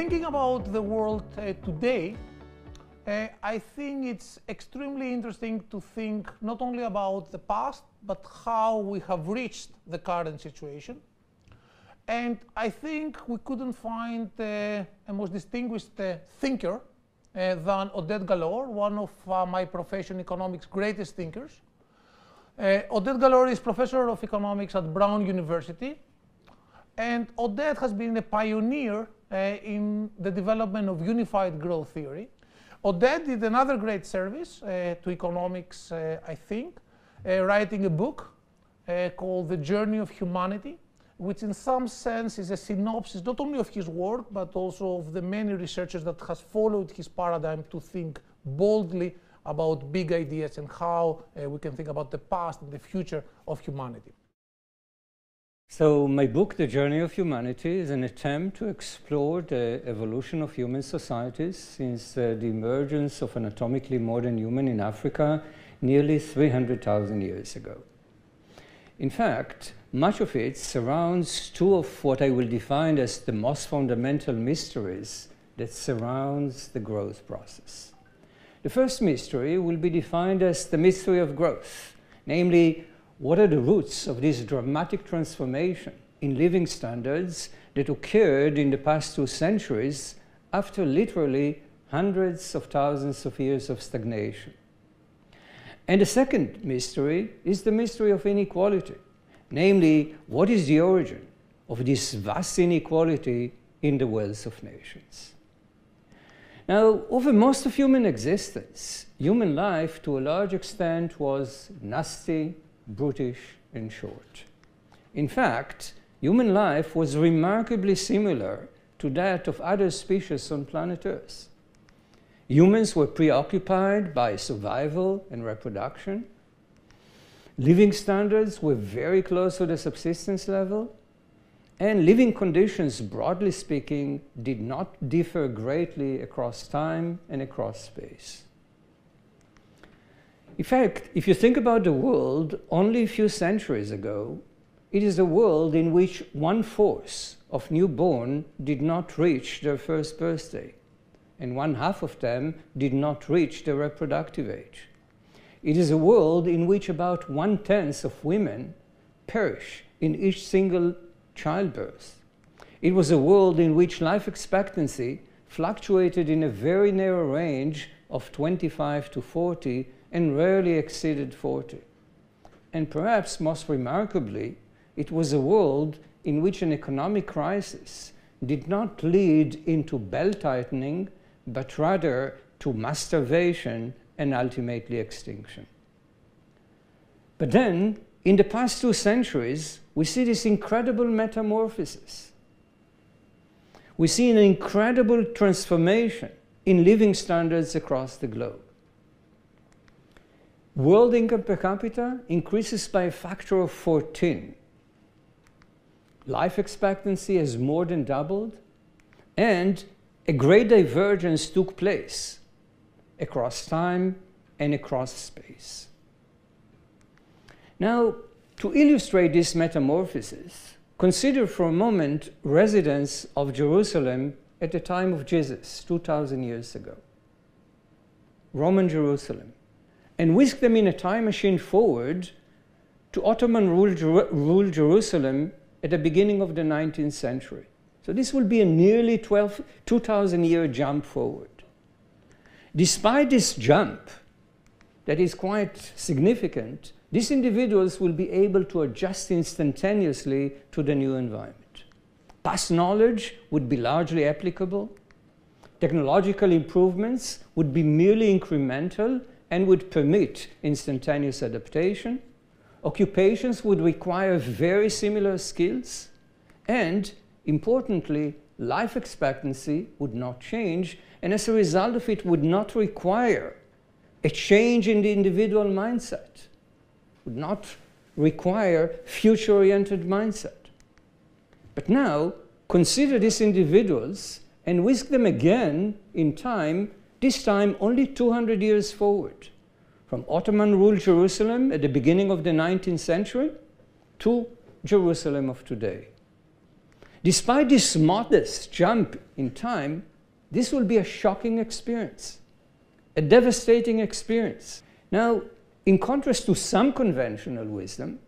thinking about the world uh, today, uh, I think it's extremely interesting to think not only about the past, but how we have reached the current situation. And I think we couldn't find uh, a most distinguished uh, thinker uh, than Oded Galor, one of uh, my profession economics greatest thinkers. Uh, Oded Galor is professor of economics at Brown University. And Oded has been a pioneer in the development of unified growth theory. Oded did another great service uh, to economics, uh, I think, uh, writing a book uh, called The Journey of Humanity, which in some sense is a synopsis not only of his work, but also of the many researchers that has followed his paradigm to think boldly about big ideas and how uh, we can think about the past and the future of humanity. So my book, The Journey of Humanity, is an attempt to explore the evolution of human societies since uh, the emergence of an anatomically modern human in Africa nearly 300,000 years ago. In fact, much of it surrounds two of what I will define as the most fundamental mysteries that surrounds the growth process. The first mystery will be defined as the mystery of growth, namely what are the roots of this dramatic transformation in living standards that occurred in the past two centuries after literally hundreds of thousands of years of stagnation. And the second mystery is the mystery of inequality, namely, what is the origin of this vast inequality in the wealth of nations? Now, over most of human existence, human life to a large extent was nasty, brutish, and short. In fact, human life was remarkably similar to that of other species on planet Earth. Humans were preoccupied by survival and reproduction. Living standards were very close to the subsistence level. And living conditions, broadly speaking, did not differ greatly across time and across space. In fact, if you think about the world only a few centuries ago, it is a world in which one fourth of newborn did not reach their first birthday, and one half of them did not reach their reproductive age. It is a world in which about one tenth of women perish in each single childbirth. It was a world in which life expectancy fluctuated in a very narrow range of 25 to 40 and rarely exceeded 40. And perhaps most remarkably, it was a world in which an economic crisis did not lead into belt tightening, but rather to masturbation and ultimately extinction. But then, in the past two centuries, we see this incredible metamorphosis. We see an incredible transformation in living standards across the globe. World income per capita increases by a factor of 14. Life expectancy has more than doubled, and a great divergence took place across time and across space. Now, to illustrate this metamorphosis, consider for a moment residents of Jerusalem at the time of Jesus, 2,000 years ago. Roman Jerusalem and whisk them in a time machine forward to Ottoman rule, Jer Jerusalem at the beginning of the 19th century. So this will be a nearly 12, 2,000 year jump forward. Despite this jump, that is quite significant, these individuals will be able to adjust instantaneously to the new environment. Past knowledge would be largely applicable. Technological improvements would be merely incremental and would permit instantaneous adaptation. Occupations would require very similar skills. And importantly, life expectancy would not change. And as a result of it, would not require a change in the individual mindset, would not require future-oriented mindset. But now, consider these individuals and whisk them again in time this time only 200 years forward, from Ottoman ruled Jerusalem at the beginning of the 19th century to Jerusalem of today. Despite this modest jump in time, this will be a shocking experience, a devastating experience. Now, in contrast to some conventional wisdom,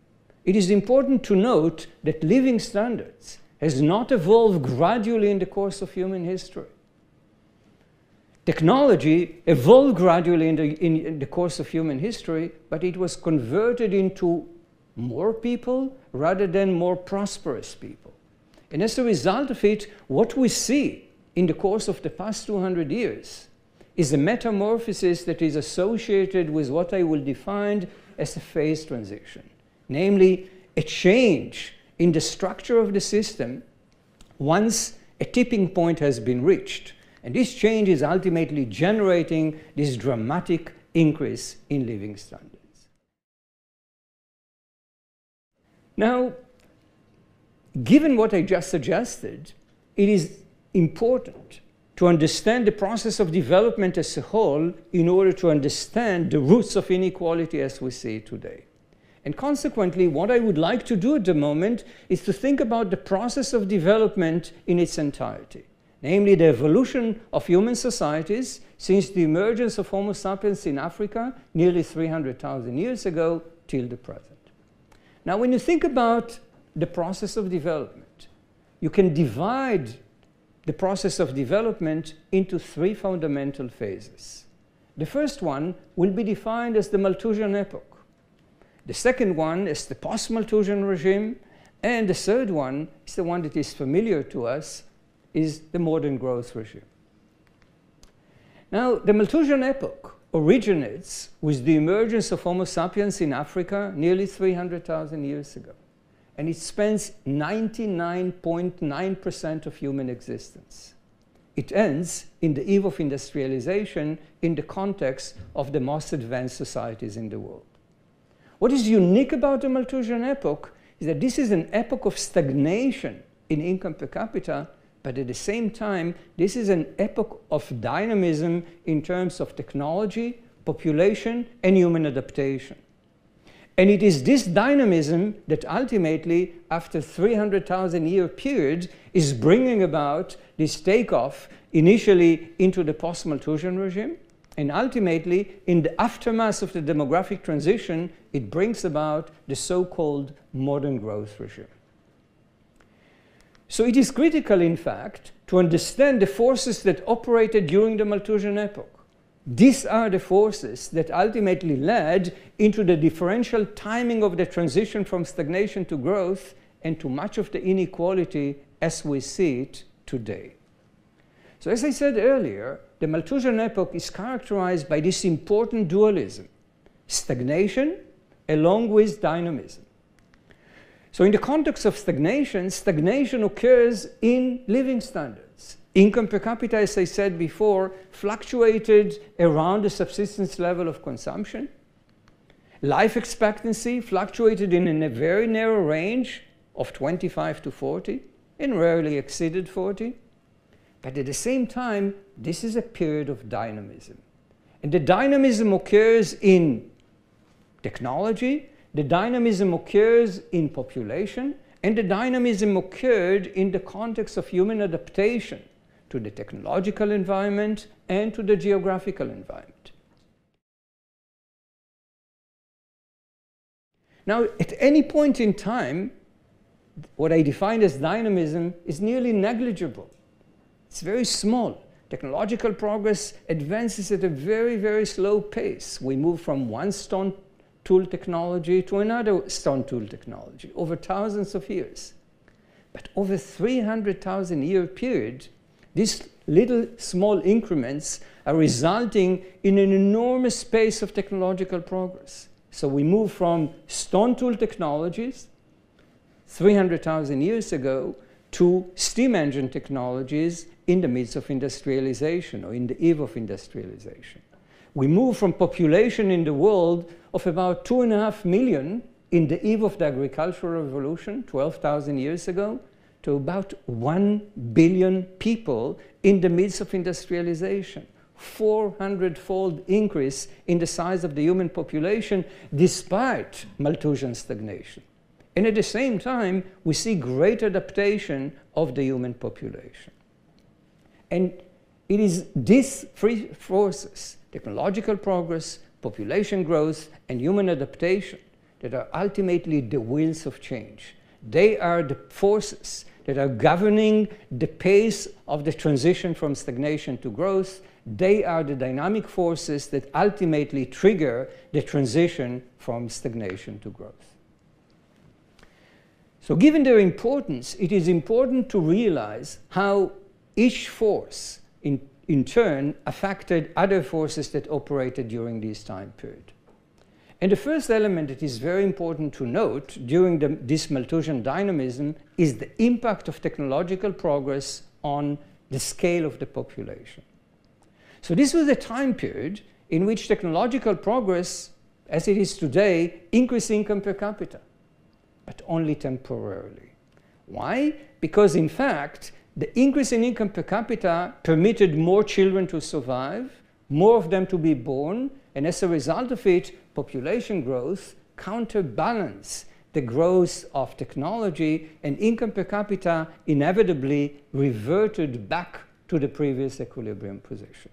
it is important to note that living standards has not evolved gradually in the course of human history. Technology evolved gradually in the, in, in the course of human history, but it was converted into more people rather than more prosperous people. And as a result of it, what we see in the course of the past 200 years is a metamorphosis that is associated with what I will define as a phase transition, namely a change in the structure of the system once a tipping point has been reached. And this change is ultimately generating this dramatic increase in living standards. Now, given what I just suggested, it is important to understand the process of development as a whole in order to understand the roots of inequality as we see it today. And consequently, what I would like to do at the moment is to think about the process of development in its entirety, namely the evolution of human societies since the emergence of Homo sapiens in Africa nearly 300,000 years ago till the present. Now, when you think about the process of development, you can divide the process of development into three fundamental phases. The first one will be defined as the Malthusian epoch. The second one is the post-Malthusian regime. And the third one is the one that is familiar to us, is the modern growth regime. Now, the Malthusian epoch originates with the emergence of Homo sapiens in Africa nearly 300,000 years ago and it spends 99.9% of human existence. It ends in the eve of industrialization in the context of the most advanced societies in the world. What is unique about the Malthusian epoch is that this is an epoch of stagnation in income per capita, but at the same time, this is an epoch of dynamism in terms of technology, population, and human adaptation. And it is this dynamism that ultimately, after 300,000 year period, is bringing about this takeoff initially into the post-Malthusian regime, and ultimately, in the aftermath of the demographic transition, it brings about the so-called modern growth regime. So it is critical, in fact, to understand the forces that operated during the Malthusian epoch. These are the forces that ultimately led into the differential timing of the transition from stagnation to growth and to much of the inequality as we see it today. So as I said earlier, the Malthusian epoch is characterized by this important dualism, stagnation along with dynamism. So in the context of stagnation, stagnation occurs in living standards. Income per capita, as I said before, fluctuated around the subsistence level of consumption. Life expectancy fluctuated in, a very narrow range of 25 to 40 and rarely exceeded 40. But at the same time, this is a period of dynamism. And the dynamism occurs in technology, the dynamism occurs in population, and the dynamism occurred in the context of human adaptation to the technological environment and to the geographical environment. Now, at any point in time, what I define as dynamism is nearly negligible. It's very small. Technological progress advances at a very, very slow pace. We move from one stone tool technology to another stone tool technology over thousands of years. But over 300,000 year period, these little small increments are resulting in an enormous space of technological progress. So we move from stone tool technologies 300,000 years ago to steam engine technologies in the midst of industrialization or in the eve of industrialization. We move from population in the world of about two and a half million in the eve of the agricultural revolution 12,000 years ago to about 1 billion people in the midst of industrialization. 400 fold increase in the size of the human population despite Malthusian stagnation. And at the same time, we see great adaptation of the human population. And it is these three forces, technological progress, population growth, and human adaptation, that are ultimately the wheels of change. They are the forces that are governing the pace of the transition from stagnation to growth. They are the dynamic forces that ultimately trigger the transition from stagnation to growth. So given their importance, it is important to realize how each force in, in turn affected other forces that operated during this time period. And the first element that is very important to note during the, this Malthusian dynamism is the impact of technological progress on the scale of the population. So this was a time period in which technological progress, as it is today, increased income per capita, but only temporarily. Why? Because in fact, the increase in income per capita permitted more children to survive, more of them to be born, and as a result of it, population growth counterbalanced the growth of technology and income per capita inevitably reverted back to the previous equilibrium position.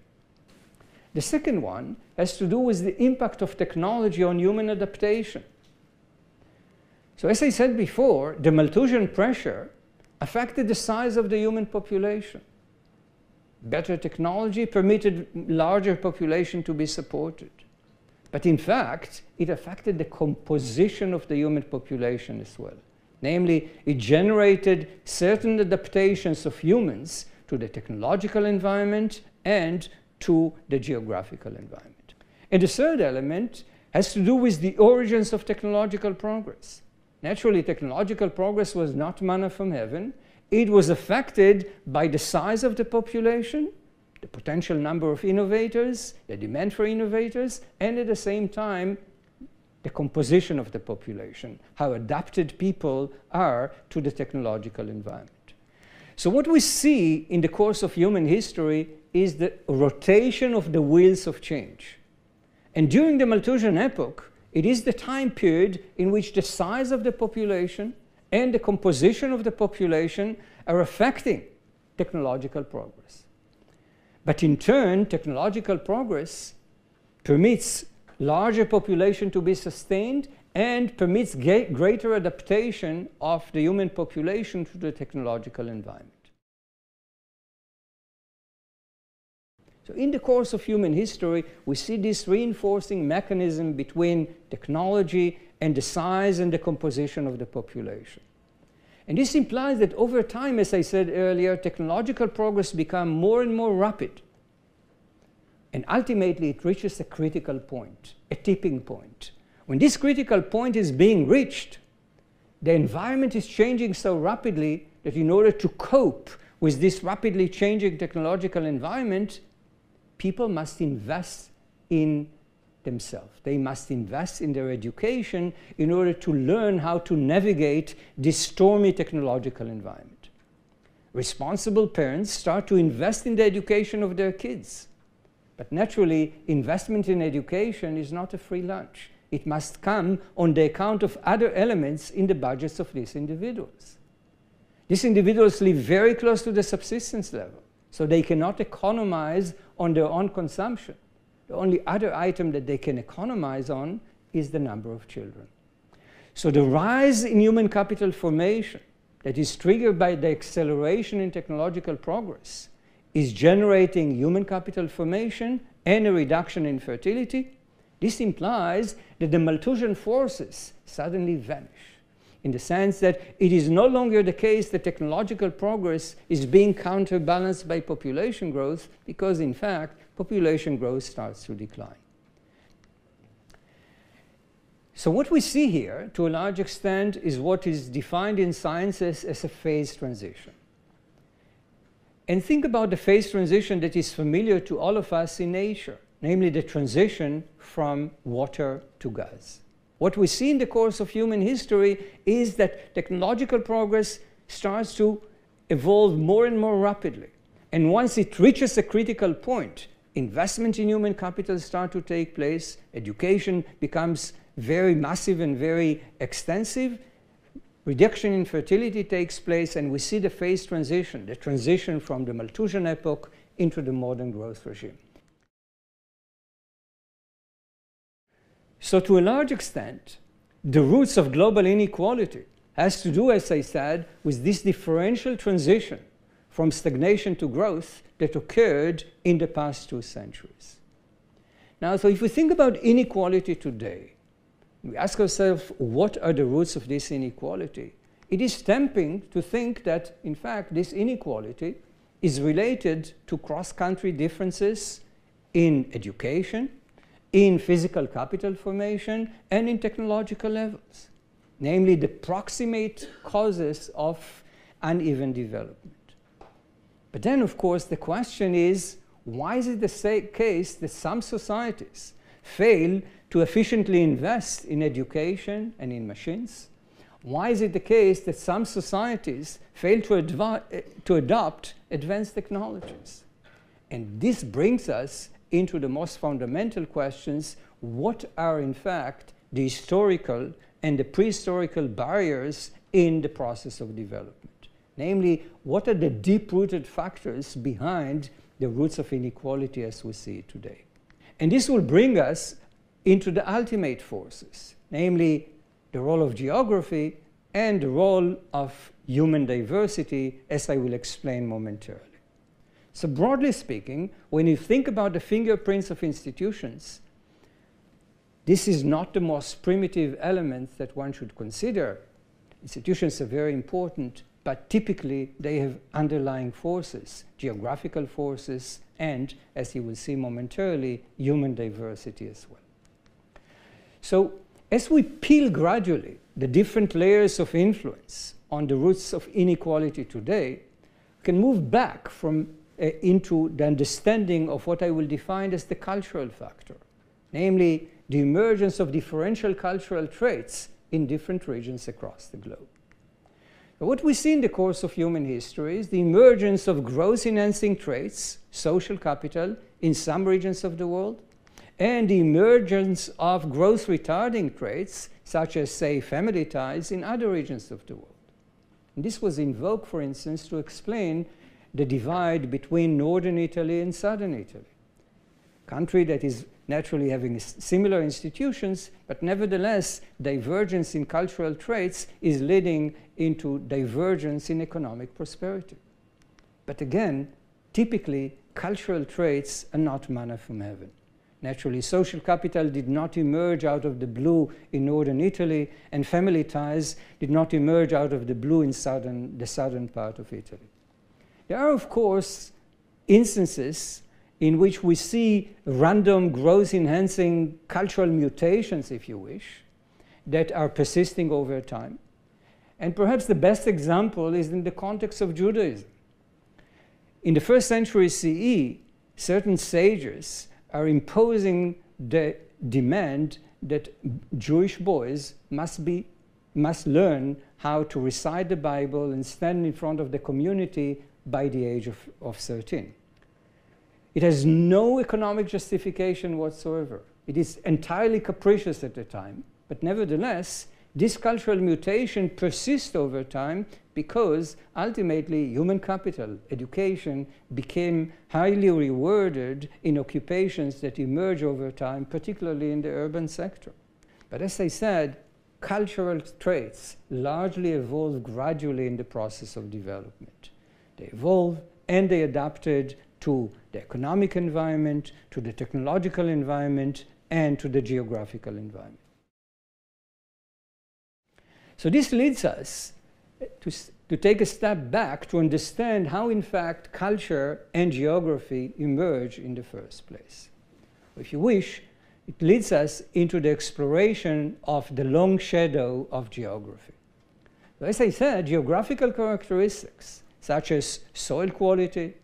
The second one has to do with the impact of technology on human adaptation. So as I said before, the Malthusian pressure affected the size of the human population. Better technology permitted larger population to be supported. But in fact, it affected the composition of the human population as well. Namely, it generated certain adaptations of humans to the technological environment and to the geographical environment. And the third element has to do with the origins of technological progress. Naturally, technological progress was not manna from heaven. It was affected by the size of the population the potential number of innovators, the demand for innovators, and at the same time, the composition of the population, how adapted people are to the technological environment. So what we see in the course of human history is the rotation of the wheels of change. And during the Malthusian epoch, it is the time period in which the size of the population and the composition of the population are affecting technological progress. But in turn, technological progress permits larger population to be sustained and permits greater adaptation of the human population to the technological environment. So in the course of human history, we see this reinforcing mechanism between technology and the size and the composition of the population. And this implies that over time, as I said earlier, technological progress becomes more and more rapid. And ultimately, it reaches a critical point, a tipping point. When this critical point is being reached, the environment is changing so rapidly that in order to cope with this rapidly changing technological environment, people must invest in themselves. They must invest in their education in order to learn how to navigate this stormy technological environment. Responsible parents start to invest in the education of their kids. But naturally, investment in education is not a free lunch. It must come on the account of other elements in the budgets of these individuals. These individuals live very close to the subsistence level, so they cannot economize on their own consumption. The only other item that they can economize on is the number of children. So the rise in human capital formation that is triggered by the acceleration in technological progress is generating human capital formation and a reduction in fertility. This implies that the Malthusian forces suddenly vanish in the sense that it is no longer the case that technological progress is being counterbalanced by population growth because in fact population growth starts to decline. So what we see here, to a large extent, is what is defined in sciences as a phase transition. And think about the phase transition that is familiar to all of us in nature, namely the transition from water to gas. What we see in the course of human history is that technological progress starts to evolve more and more rapidly. And once it reaches a critical point, investment in human capital start to take place, education becomes very massive and very extensive, reduction in fertility takes place, and we see the phase transition, the transition from the Malthusian epoch into the modern growth regime. So to a large extent, the roots of global inequality has to do, as I said, with this differential transition from stagnation to growth that occurred in the past two centuries. Now, so if we think about inequality today, we ask ourselves, what are the roots of this inequality? It is tempting to think that, in fact, this inequality is related to cross-country differences in education, in physical capital formation, and in technological levels, namely the proximate causes of uneven development. But then, of course, the question is, why is it the case that some societies fail to efficiently invest in education and in machines? Why is it the case that some societies fail to, eh, to adopt advanced technologies? And this brings us into the most fundamental questions what are, in fact, the historical and the prehistorical barriers in the process of development? Namely, what are the deep rooted factors behind the roots of inequality as we see it today? And this will bring us into the ultimate forces, namely the role of geography and the role of human diversity, as I will explain momentarily. So broadly speaking, when you think about the fingerprints of institutions, this is not the most primitive element that one should consider. Institutions are very important, but typically they have underlying forces, geographical forces, and, as you will see momentarily, human diversity as well. So as we peel gradually the different layers of influence on the roots of inequality today, we can move back from Uh, into the understanding of what I will define as the cultural factor, namely the emergence of differential cultural traits in different regions across the globe. what we see in the course of human history is the emergence of growth enhancing traits, social capital, in some regions of the world, and the emergence of growth retarding traits, such as, say, family ties, in other regions of the world. And this was invoked, for instance, to explain the divide between northern Italy and southern Italy. Country that is naturally having similar institutions, but nevertheless, divergence in cultural traits is leading into divergence in economic prosperity. But again, typically, cultural traits are not manna from heaven. Naturally, social capital did not emerge out of the blue in northern Italy, and family ties did not emerge out of the blue in southern, the southern part of Italy. There are, of course, instances in which we see random growth enhancing cultural mutations, if you wish, that are persisting over time. And perhaps the best example is in the context of Judaism. In the first century CE, certain sages are imposing the demand that Jewish boys must be must learn how to recite the Bible and stand in front of the community by the age of, of 13. It has no economic justification whatsoever. It is entirely capricious at the time, but nevertheless, this cultural mutation persists over time because ultimately human capital, education, became highly rewarded in occupations that emerge over time, particularly in the urban sector. But as I said, cultural traits largely evolve gradually in the process of development. They evolve and they adapted to the economic environment, to the technological environment, and to the geographical environment. So this leads us to, to take a step back to understand how, in fact, culture and geography emerge in the first place. If you wish, it leads us into the exploration of the long shadow of geography. So as I said, geographical characteristics such as soil quality,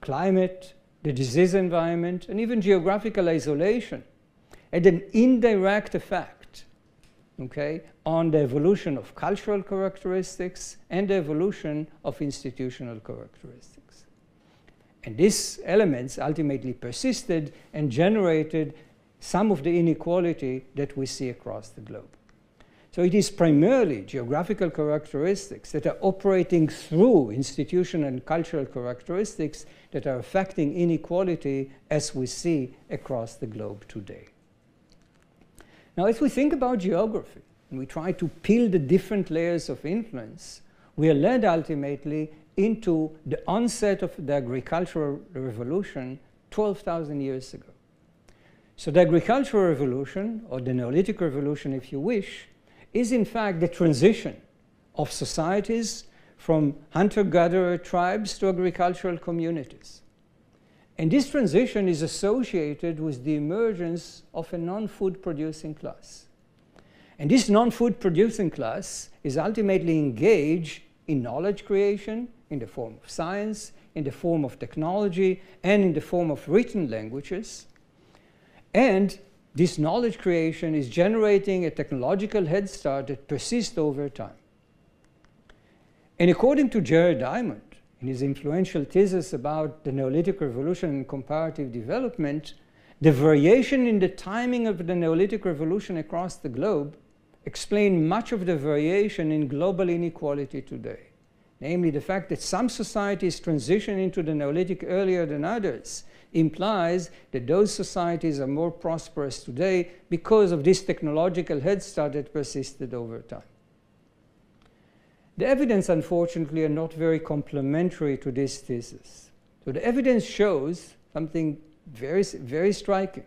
climate, the disease environment, and even geographical isolation had an indirect effect okay, on the evolution of cultural characteristics and the evolution of institutional characteristics. And these elements ultimately persisted and generated some of the inequality that we see across the globe. So it is primarily geographical characteristics that are operating through institutional and cultural characteristics that are affecting inequality as we see across the globe today. Now, as we think about geography and we try to peel the different layers of influence, we are led ultimately into the onset of the agricultural revolution 12,000 years ago. So the agricultural revolution, or the Neolithic revolution if you wish, is in fact the transition of societies from hunter-gatherer tribes to agricultural communities. And this transition is associated with the emergence of a non-food producing class. And this non-food producing class is ultimately engaged in knowledge creation in the form of science, in the form of technology, and in the form of written languages. And this knowledge creation is generating a technological head start that persists over time. And according to Jared Diamond, in his influential thesis about the Neolithic Revolution and comparative development, the variation in the timing of the Neolithic Revolution across the globe explain much of the variation in global inequality today. Namely, the fact that some societies transition into the Neolithic earlier than others implies that those societies are more prosperous today because of this technological head start that persisted over time. The evidence, unfortunately, are not very complementary to this thesis. So the evidence shows something very, very striking.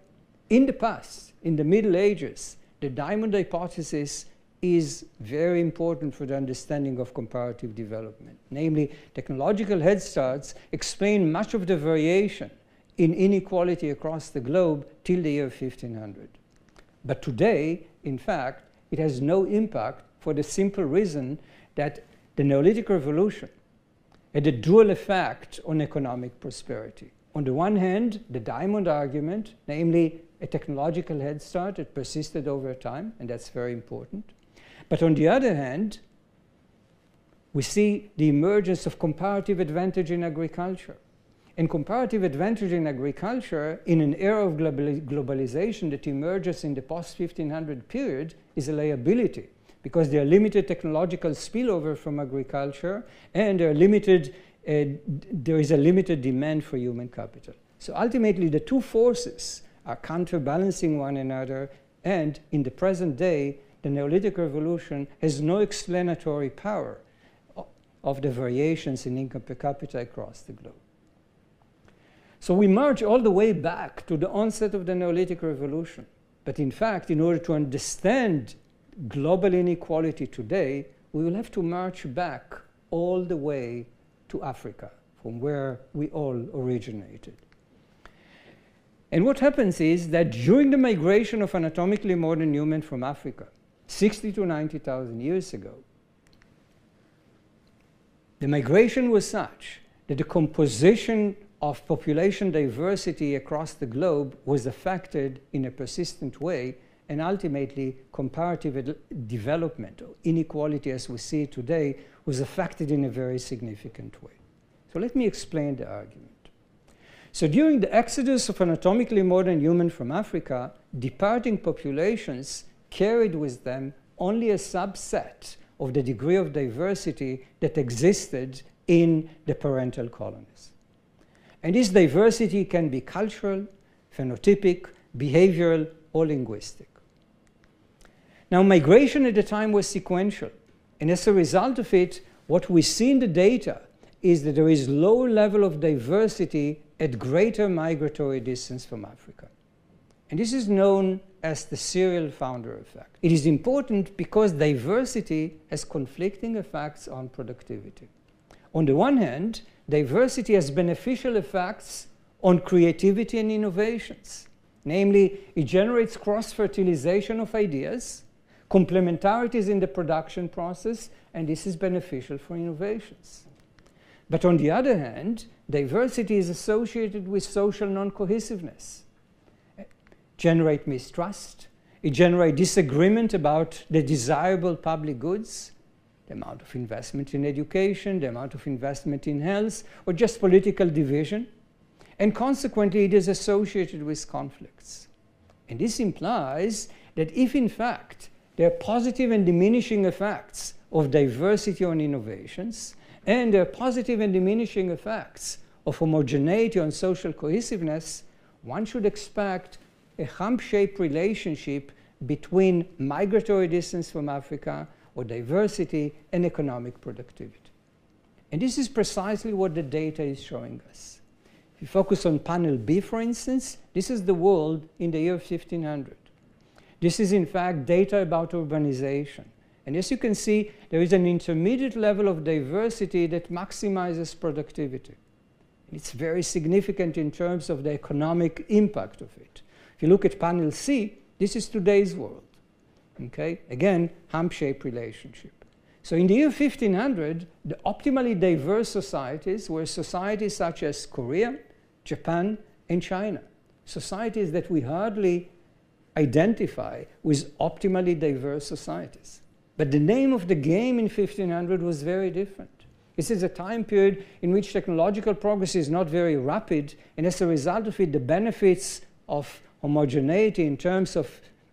In the past, in the Middle Ages, the Diamond hypothesis is very important for the understanding of comparative development. Namely, technological head starts explain much of the variation in inequality across the globe till the year 1500. But today, in fact, it has no impact for the simple reason that the Neolithic Revolution had a dual effect on economic prosperity. On the one hand, the Diamond argument, namely a technological head start that persisted over time, and that's very important. But on the other hand, we see the emergence of comparative advantage in agriculture. And comparative advantage in agriculture in an era of globalization that emerges in the post-1500 period is a liability because there are limited technological spillover from agriculture and there, limited, uh, there is a limited demand for human capital. So ultimately the two forces are counterbalancing one another and in the present day the Neolithic Revolution has no explanatory power of the variations in income per capita across the globe. So we march all the way back to the onset of the Neolithic Revolution. But in fact, in order to understand global inequality today, we will have to march back all the way to Africa, from where we all originated. And what happens is that during the migration of anatomically modern humans from Africa, 60 to 90,000 years ago, the migration was such that the composition of population diversity across the globe was affected in a persistent way and ultimately comparative development or inequality as we see it today was affected in a very significant way. So let me explain the argument. So during the exodus of anatomically modern human from Africa, departing populations carried with them only a subset of the degree of diversity that existed in the parental colonies. And this diversity can be cultural, phenotypic, behavioral, or linguistic. Now, migration at the time was sequential. And as a result of it, what we see in the data is that there is lower level of diversity at greater migratory distance from Africa. And this is known as the serial founder effect. It is important because diversity has conflicting effects on productivity. On the one hand, diversity has beneficial effects on creativity and innovations. Namely, it generates cross-fertilization of ideas, complementarities in the production process, and this is beneficial for innovations. But on the other hand, diversity is associated with social non-cohesiveness. Generate mistrust, it generates disagreement about the desirable public goods, the amount of investment in education, the amount of investment in health, or just political division. And consequently, it is associated with conflicts. And this implies that if, in fact, there are positive and diminishing effects of diversity on innovations, and there are positive and diminishing effects of homogeneity on social cohesiveness, one should expect a hump-shaped relationship between migratory distance from Africa or diversity and economic productivity. And this is precisely what the data is showing us. If you focus on panel B, for instance, this is the world in the year 1500. This is, in fact, data about urbanization. And as you can see, there is an intermediate level of diversity that maximizes productivity. It's very significant in terms of the economic impact of it. If you look at panel C, this is today's world. Okay? Again, hump-shaped relationship. So in the year 1500, the optimally diverse societies were societies such as Korea, Japan, and China. Societies that we hardly identify with optimally diverse societies. But the name of the game in 1500 was very different. This is a time period in which technological progress is not very rapid, and as a result of it, the benefits of homogeneity in terms of,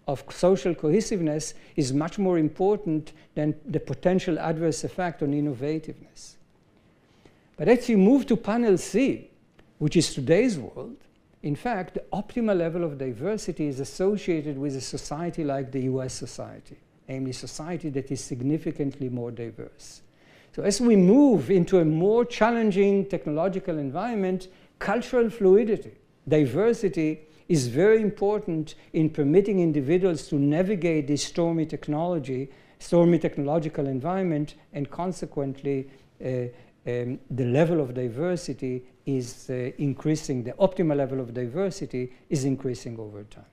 of social cohesiveness is much more important than the potential adverse effect on innovativeness. But as you move to panel C, which is today's world, in fact, the optimal level of diversity is associated with a society like the US society, namely society that is significantly more diverse. So as we move into a more challenging technological environment, cultural fluidity, diversity is very important in permitting individuals to navigate this stormy technology, stormy technological environment, and consequently uh, um, the level of diversity is uh, increasing, the optimal level of diversity is increasing over time.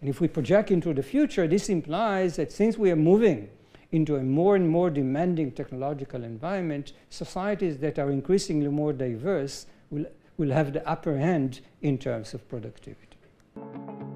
And if we project into the future, this implies that since we are moving into a more and more demanding technological environment, societies that are increasingly more diverse will, will have the upper hand in terms of productivity. Thank you.